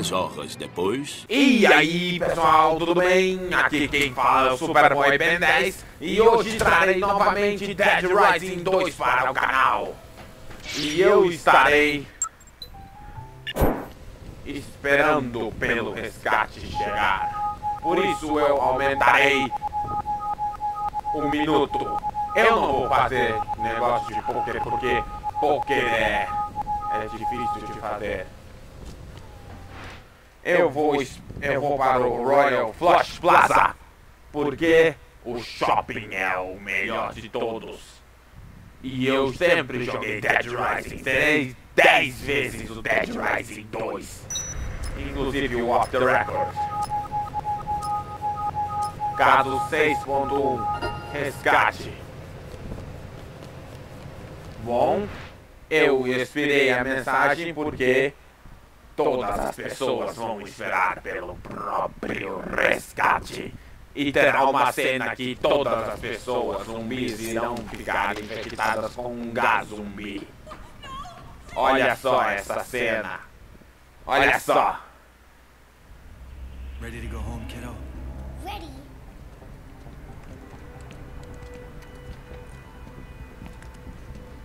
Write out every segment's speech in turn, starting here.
duas horas depois. E aí, pessoal, tudo bem? Aqui quem fala é o Superboy Ben 10 e hoje trarei novamente Dead Rising 2 para o canal. E eu estarei esperando pelo resgate chegar. Por isso eu aumentarei um minuto. Eu não vou fazer negócio de poker porque poker é, é difícil de fazer. Eu vou, eu vou para o Royal Flush Plaza porque o shopping é o melhor de todos. E eu sempre joguei Dead Rising 3 10 vezes o Dead Rising 2. Inclusive o Off the Record. Caso 6.1 Resgate. Bom, eu esperei a mensagem porque todas as pessoas vão esperar pelo próprio resgate. E terá uma cena que todas as pessoas zumbis irão ficar infectadas com um gás zumbi. Olha só essa cena. Olha só. Ready to go home, kiddo? Ready.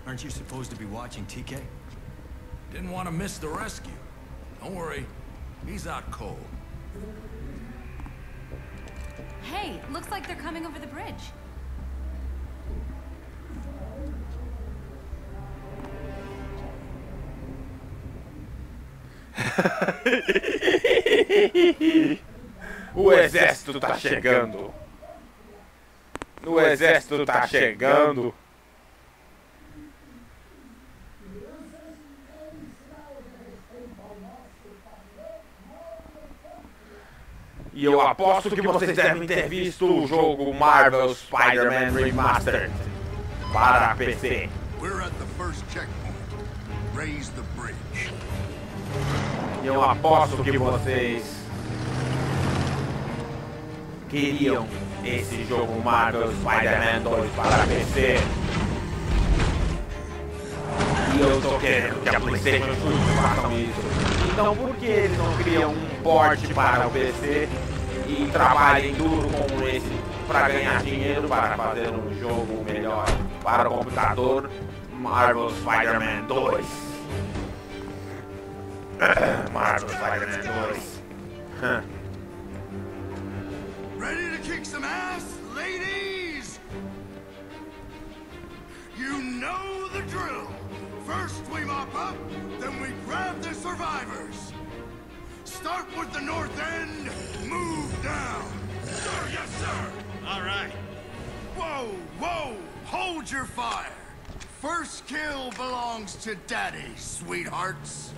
Aren't you supposed to be watching TK? Didn't want to miss the rescue. Don't worry, he's out cold. Hey, looks like they're coming over the bridge. O exército tá chegando. O exército tá chegando. E eu aposto que vocês devem ter visto o jogo Marvel Spider-Man Remastered para PC. We're at the first checkpoint. Raise the bridge. E eu aposto que vocês queriam esse jogo Marvel Spider-Man 2 para PC. E eu tô querendo que a Playstation Studios façam isso. Então por que eles não criam um port para o PC e trabalhem duro com esse para ganhar dinheiro para fazer um jogo melhor para o computador Marvel Spider-Man 2? Marvel Spider-Man 2. Ready to kick some ass, ladies? Start with the north end, move down. Sir, yes, sir. All right. Whoa, whoa, hold your fire. First kill belongs to Daddy, sweethearts.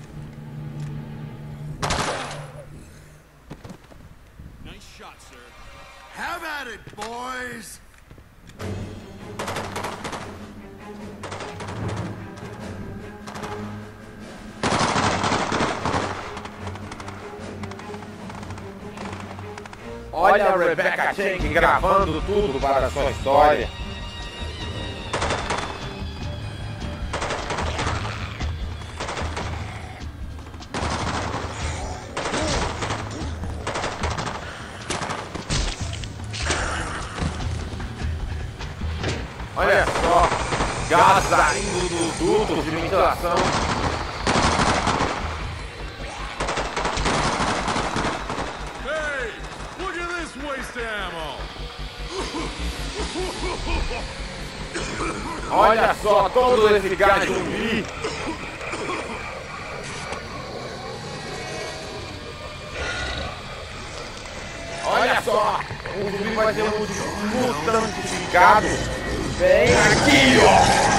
Nice shot, sir. Have at it, boys. Olha a Rebecca Chang gravando tudo para a sua história. Olha só, gás saindo dos dutos de ventilação. Olha só, todo esse gás zumbi. Olha só, o zumbi vai ser um mutantificado. Vem aqui, ó.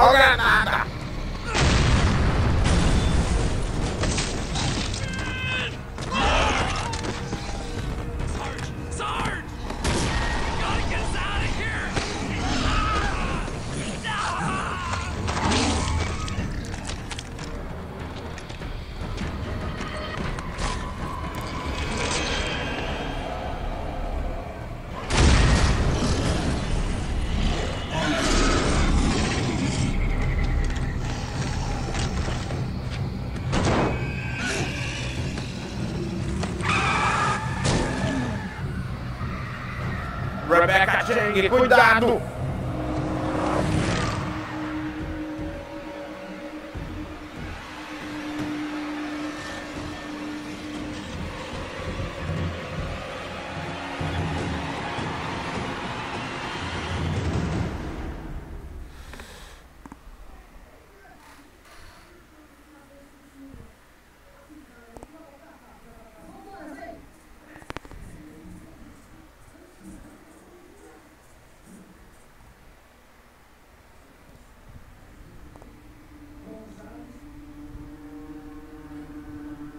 Ó a Cuidado!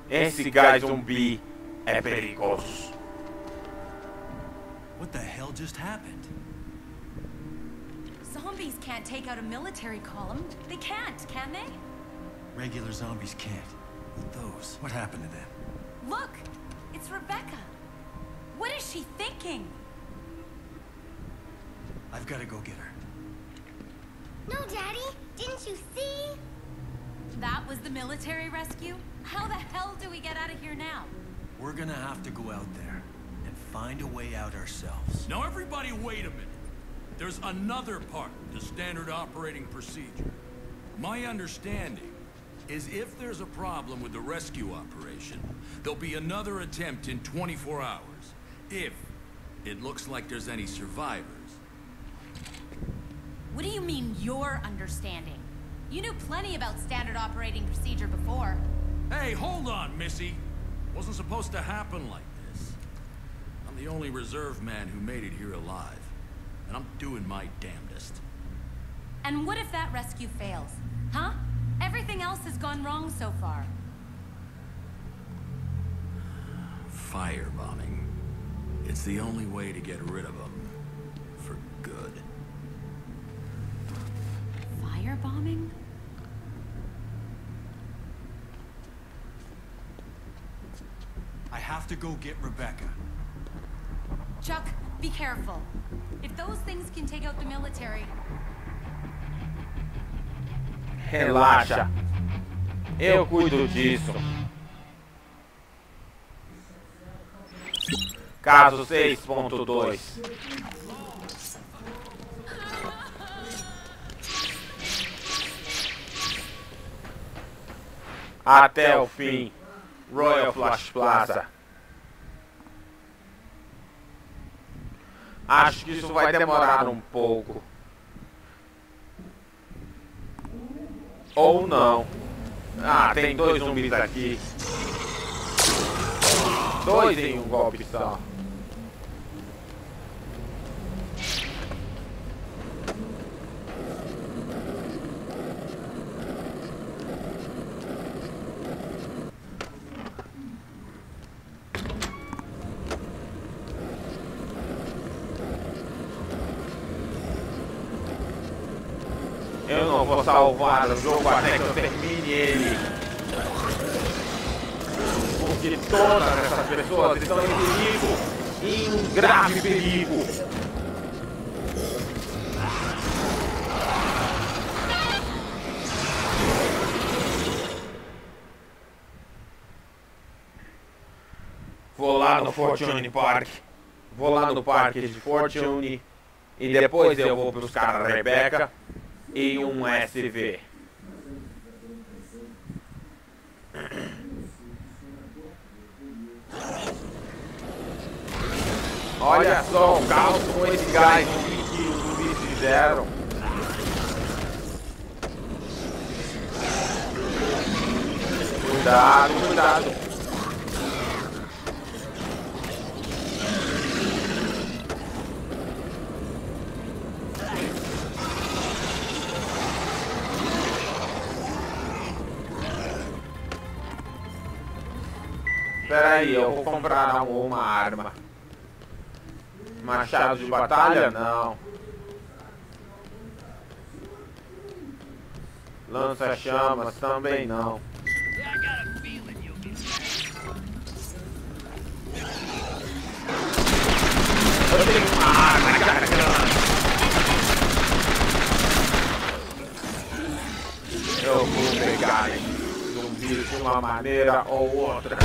Esse gás zumbi é perigoso. What the hell just happened? Zombies can't take out a military column. They can't, can they? Regular zombies can't. But those, what happened to them? Look! It's Rebecca. What is she thinking? I've got to go get her. No, Daddy. Didn't you see? That was the military rescue? How the hell do we get out of here now? We're gonna have to go out there and find a way out ourselves. Now everybody wait a minute. There's another part to standard operating procedure. My understanding is if there's a problem with the rescue operation, there'll be another attempt in 24 hours. If it looks like there's any survivors. What do you mean, your understanding? You knew plenty about standard operating procedure before. Hey, hold on, Missy. Wasn't supposed to happen like this. I'm the only reserve man who made it here alive. And I'm doing my damnedest. And what if that rescue fails? Huh? Everything else has gone wrong so far. Firebombing. It's the only way to get rid of them. For good. Firebombing? I have to go get Rebecca. Chuck, be careful. If those things can take out the military, Relaxa. Eu cuido disso. Caso 6.2. Até o fim. Royal Flush Plaza. Acho que isso vai demorar um pouco. Ou não. Ah, tem dois zumbis aqui. Dois em um golpe só. Eu não vou salvar o jogo até que eu termine ele. Porque todas essas pessoas estão em perigo. Em grave perigo. Vou lá no Fortune Park. Vou lá no parque de Fortune. E depois eu vou buscar a Rebecca e um SV. Olha só o caos com esse gás que os zumbis fizeram. Cuidado, cuidado. Aí, eu vou comprar um- uma arma. Machado de batalha? Não. Lança-chamas também não. Eu tenho uma arma carregando. Eu vou pegar zumbis de uma maneira ou outra.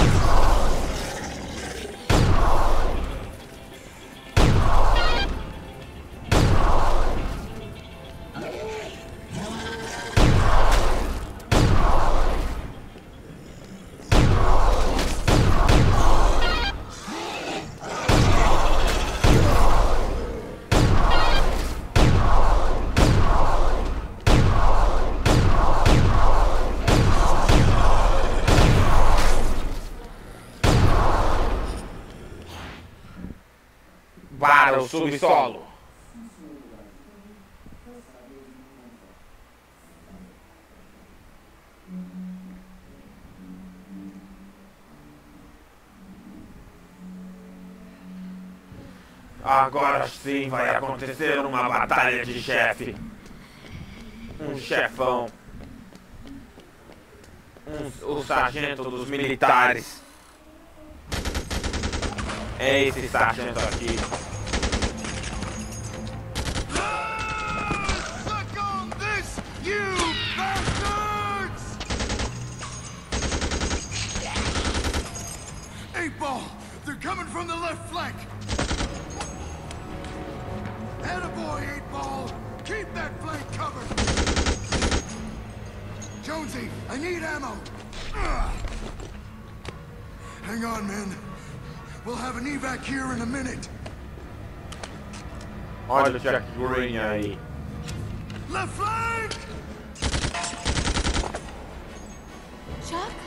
Subsolo. Agora sim vai acontecer uma batalha de chefe. Um chefão. Um, o sargento dos militares. É esse sargento aqui. Coming from the left flank. Attaboy, eight ball. Keep that flank covered. Jonesy, I need ammo. Ugh. Hang on, men. We'll have an evac here in a minute. Olha o Jack Green aí. Left flank! Chuck?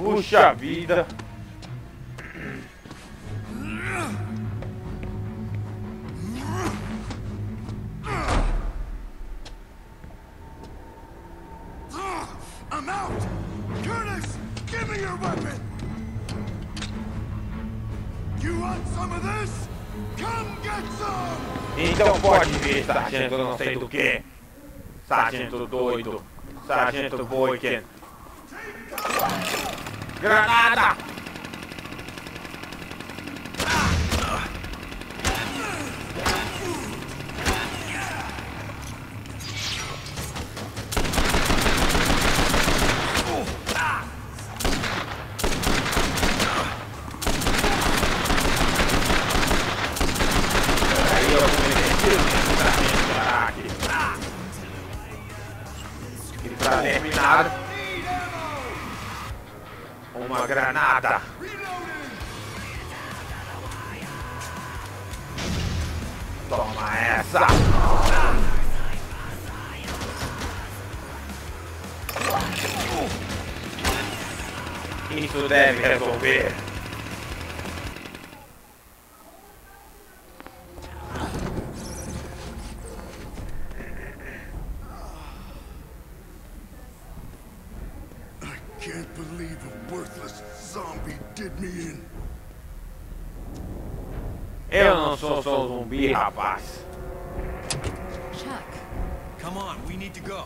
Puxa vida. Ugh, I'm out! Curtis, give me your weapon! You want some of this? Come get some! Então pode vir, sargento não sei do que. Sargento doido. Sargento Boykin. Granada! Deve resolver. I can't believe a worthless zombie did me in. Eu não sou só um zumbi, rapaz. Chuck. Come on, we need to go.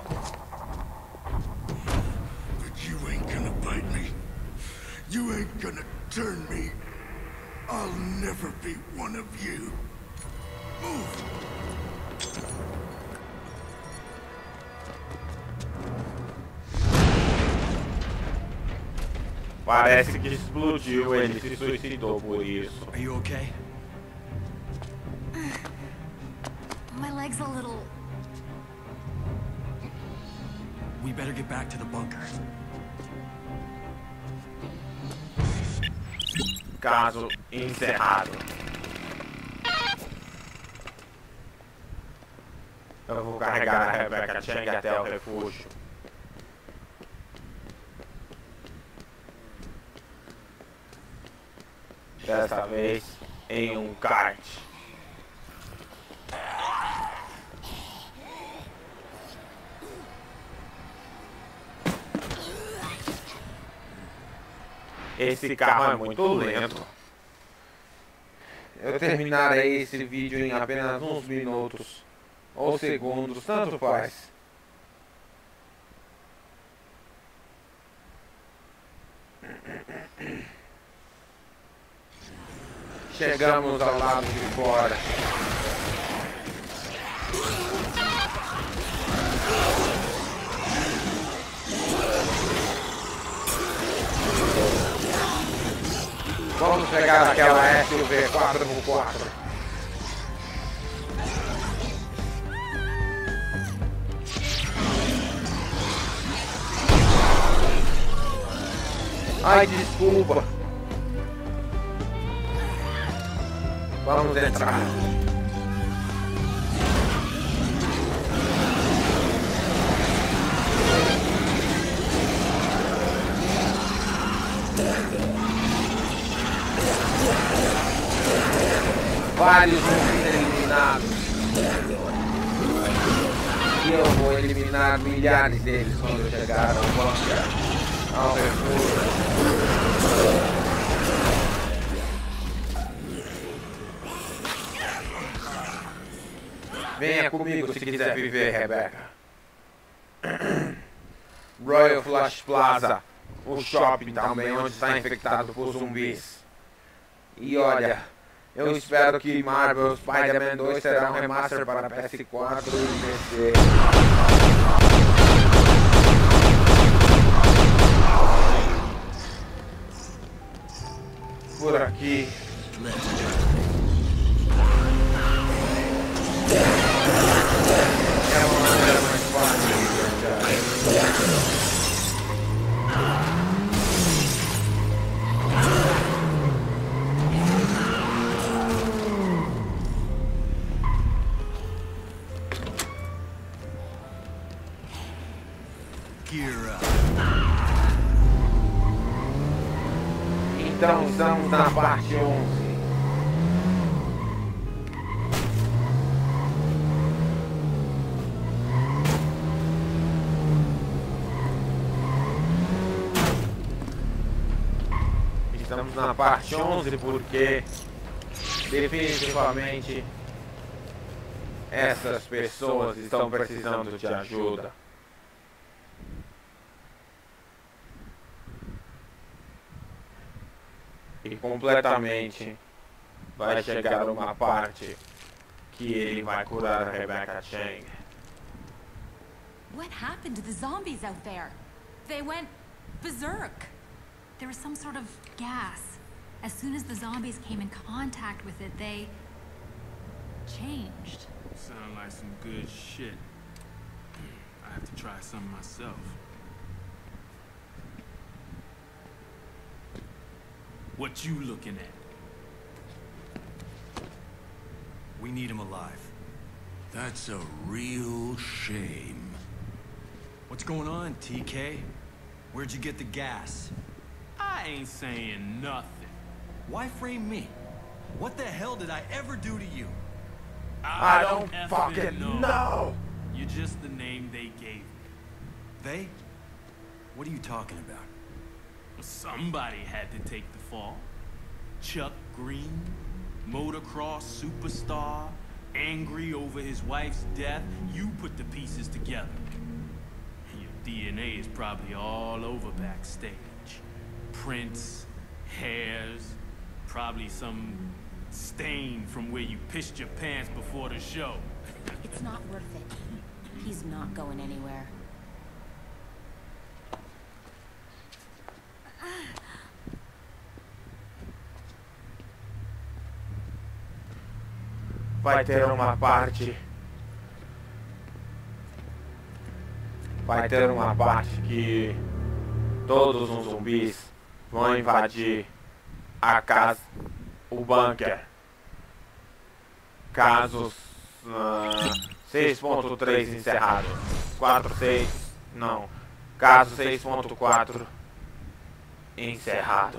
But you ain't gonna bite me. You ain't gonna turn me. I'll never be one of you. Move! Parece que explodiu, ele se suicidou por isso. Are you okay? My leg's a little. We better get back to the bunker. Caso encerrado. Eu vou carregar a Rebecca Chang até o refúgio. Dessa vez em um kart. Esse carro é muito lento. Eu terminarei esse vídeo em apenas uns minutos ou segundos, tanto faz. Chegamos ao lado de fora. Vamos pegar aquela SUV 4x4. Ai, desculpa. Vamos entrar. Vários eliminados. E eu vou eliminar milhares deles quando chegar ao bunker. Ao refúgio. Venha comigo se quiser viver, Rebecca. Royal Flush Plaza, o shopping também onde está infectado por zumbis. E olha, eu espero que Marvel Spider-Man 2 será um remaster para PS4 e PC. Por aqui. Parte 11 porque definitivamente essas pessoas estão precisando de ajuda. e completamente vai chegar uma parte que ele vai curar a Rebecca Chang. What happened to the zombies out there? They went berserk. There was some sort of gas. As soon as the zombies came in contact with it, they changed. Sound like some good shit. I have to try some myself. What you looking at? We need him alive. That's a real shame. What's going on, TK? Where'd you get the gas? I ain't saying nothing. Why frame me? What the hell did I ever do to you? I don't effing fucking know. You're just the name they gave me. They? What are you talking about? Somebody had to take the fall. Chuck Green, motocross superstar, angry over his wife's death. You put the pieces together. Your DNA is probably all over backstage. Prints, hairs, probably some stain from where you pissed your pants before the show. It's not worth it. He's not going anywhere. Vai ter uma parte. Vai ter uma parte que todos os zumbis vão invadir a casa, o bunker. Casos ah, 6.3 encerrado. 4.6 não. Caso 6.4 encerrado.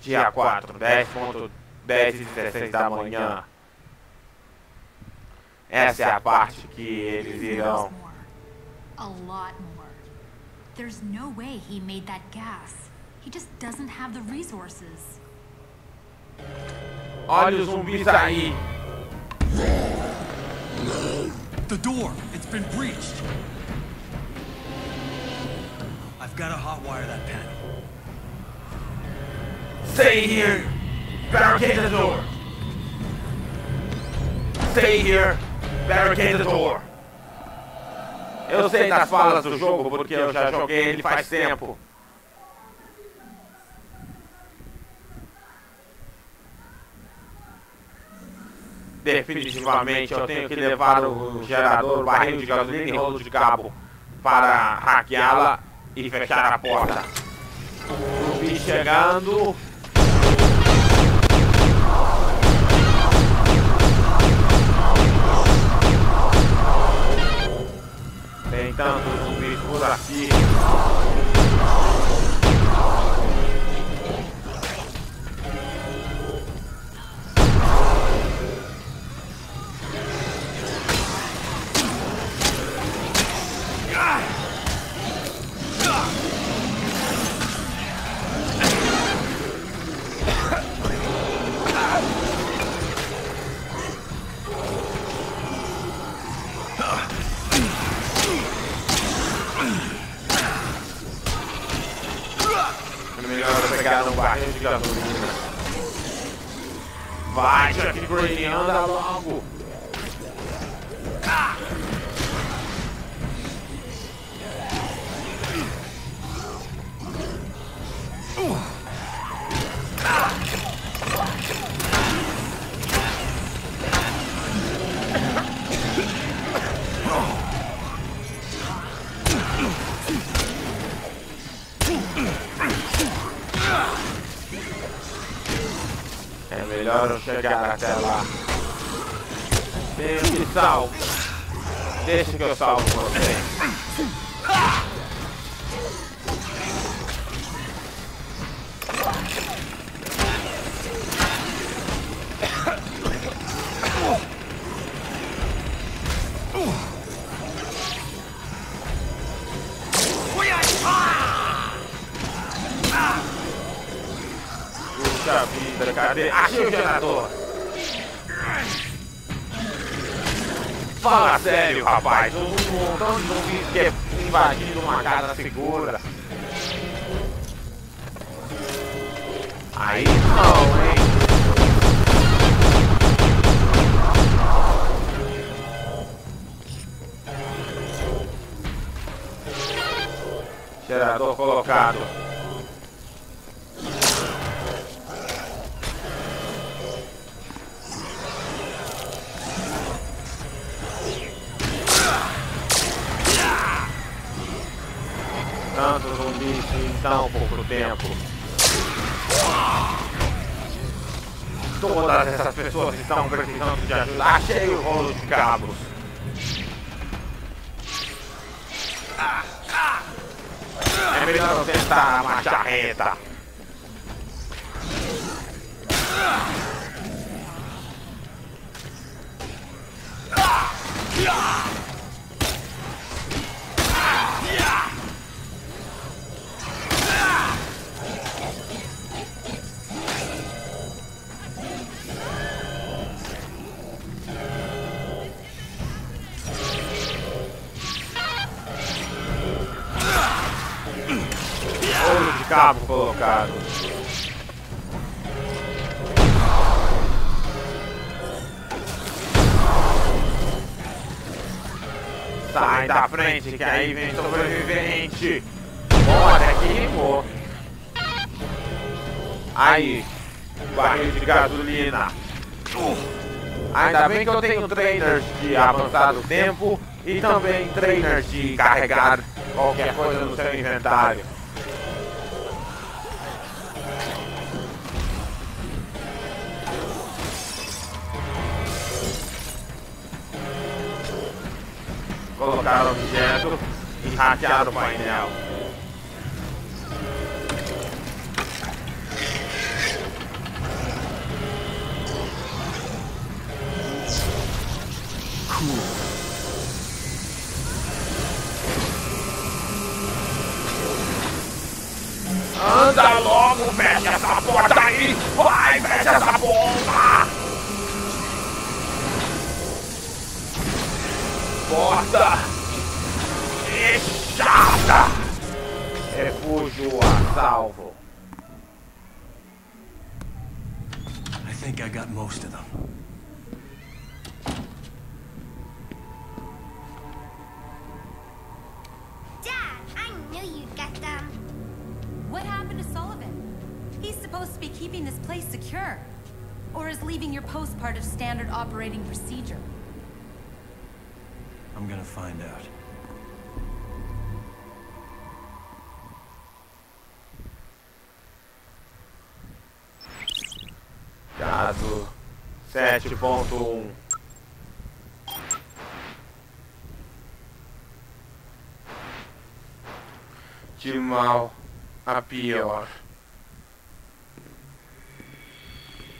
Dia 4, 10.10 e 16 da manhã. Essa é a parte que eles irão. A lot more. There's no way he made that gas. He just doesn't have the resources. Olha os zumbis aí. The door! It's been breached! I've got to hotwire that panel. Stay here. Barricade the door. Stay here. Barricade the door. Eu sei das falas do jogo porque eu já joguei ele faz tempo. Definitivamente eu tenho que levar o gerador, o barril de gasolina e rolo de cabo para hackeá-la e fechar a porta. Zumbi chegando. Eu chegar até lá. Tenho que salvo. Deixa que eu salvo você. Sério, rapaz! Um montão de zumbis que é invadindo uma casa segura. Aí não, hein? Gerador colocado. Pessoas estão precisando de ajuda. Achei o rolo de cabos. É melhor tentar a marcha reta. Rolo cabo colocado. Sai da frente que aí vem sobrevivente. Até que rimou. Aí, barril de gasolina. Ainda bem que eu tenho trainers de avançado tempo e também trainers de carregar qualquer coisa no seu inventário. montar objeto e hackear o painel. Cool. Anda logo, fecha essa porta aí! Vai, fecha essa porta! Porta! Refúgio a salvo. I think I got most of them. Dad, I knew you'd get them. What happened to Sullivan? He's supposed to be keeping this place secure. Or is leaving your post part of standard operating procedure? I'm gonna find out. 7.1 De mal a pior.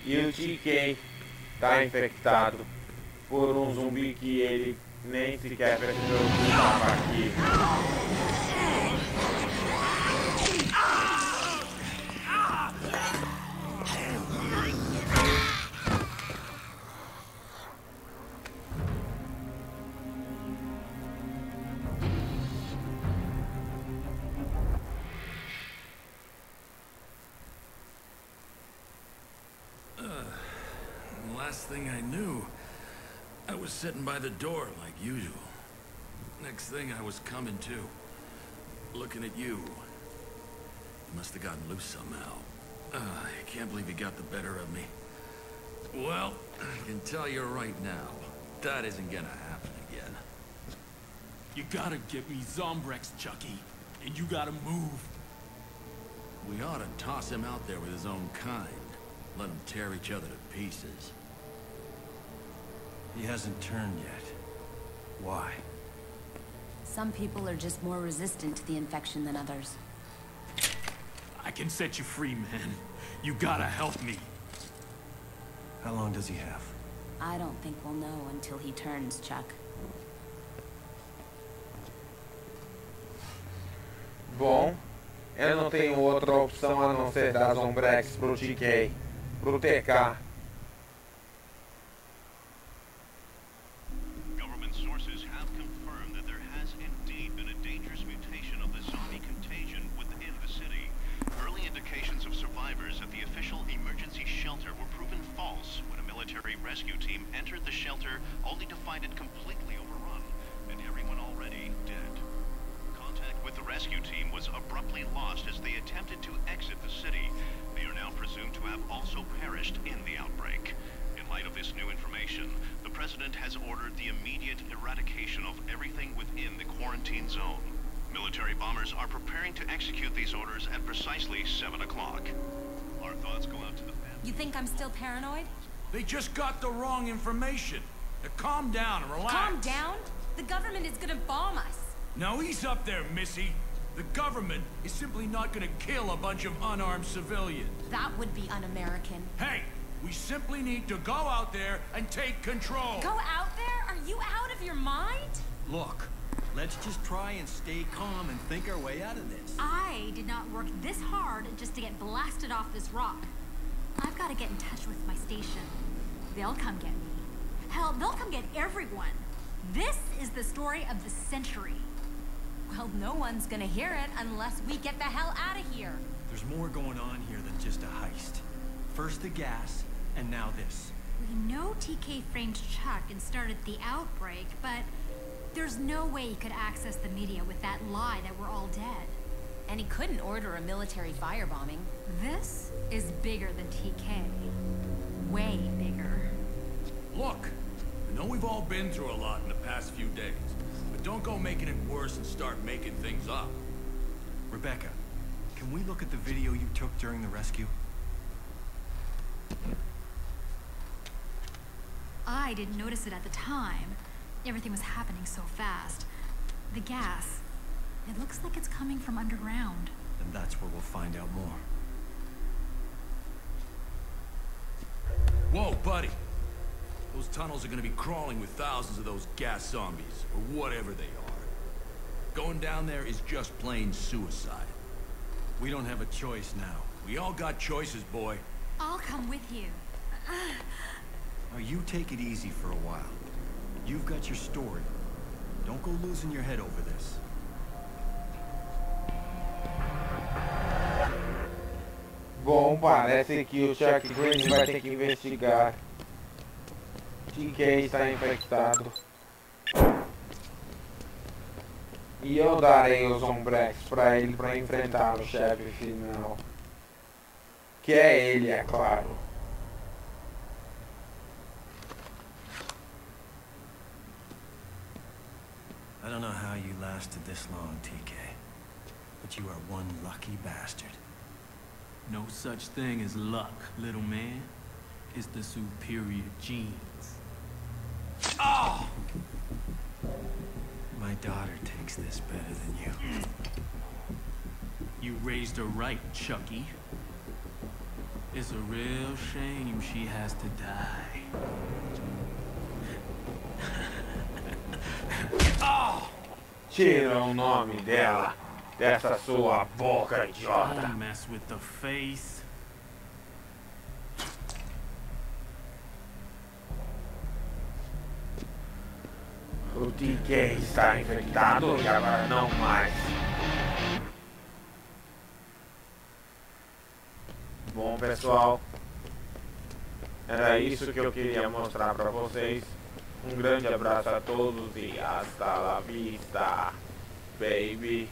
E o TK tá infectado por um zumbi que ele nem sequer precisou do mapa aqui. Sitting by the door like usual. Next thing I was coming to, looking at you. You must have gotten loose somehow. Uh, I can't believe you got the better of me. Well, I can tell you right now, that isn't gonna happen again. You gotta get me Zombrex, Chucky. And you gotta move. We ought to toss him out there with his own kind. Let them tear each other to pieces. He hasn't turned yet. Why? Some people are just more resistant to the infection than others. I can set you free, man. You gotta help me. How long does he have? I don't think we'll know until he turns, Chuck. Bom, eu não tenho outra opção a não ser dar Zombrex pro TK, pro TK. Find it completely overrun and everyone already dead. Contact with the rescue team was abruptly lost as they attempted to exit the city. They are now presumed to have also perished in the outbreak. In light of this new information, the President has ordered the immediate eradication of everything within the quarantine zone. Military bombers are preparing to execute these orders at precisely 7 o'clock. Our thoughts go out to the family. You think I'm still paranoid? They just got the wrong information. Now calm down and relax. Calm down? The government is gonna bomb us. Now he's up there, Missy. The government is simply not gonna kill a bunch of unarmed civilians. That would be un-American. Hey, we simply need to go out there and take control. Go out there? Are you out of your mind? Look, let's just try and stay calm and think our way out of this. I did not work this hard just to get blasted off this rock. I've got to get in touch with my station. They'll come get me. Hell, they'll come get everyone. This is the story of the century. Well, no one's gonna hear it unless we get the hell out of here. There's more going on here than just a heist. First the gas, and now this. We know TK framed Chuck and started the outbreak, but there's no way he could access the media with that lie that we're all dead. And he couldn't order a military firebombing. This is bigger than TK. Way bigger. Look, I know we've all been through a lot in the past few days, but don't go making it worse and start making things up. Rebecca, can we look at the video you took during the rescue? I didn't notice it at the time. Everything was happening so fast. The gas, it looks like it's coming from underground. And that's where we'll find out more. Whoa, buddy. Those tunnels are gonna be crawling with thousands of those gas zombies, or whatever they are. Going down there is just plain suicide. We don't have a choice now. We all got choices, boy. I'll come with you. Now you take it easy for a while. You've got your story. Don't go losing your head over this. Bom, parece que o Chuck Green vai ter que investigar. TK está infectado. E eu darei os ombrex pra ele pra enfrentar o chefe final. Que é ele, é claro. I don't know how you lasted this long, TK. But you are one lucky bastard. No such thing as luck, little man. It's the superior genes. My daughter takes this better than you. You raised her right, Chucky. It's a real shame she has to die. oh! Tira o nome dela dessa sua boca, idiota. Don't mess with the face. O TK está infectado e agora não mais. Bom, pessoal, era isso que eu queria mostrar para vocês. Um grande abraço a todos e hasta la vista, baby.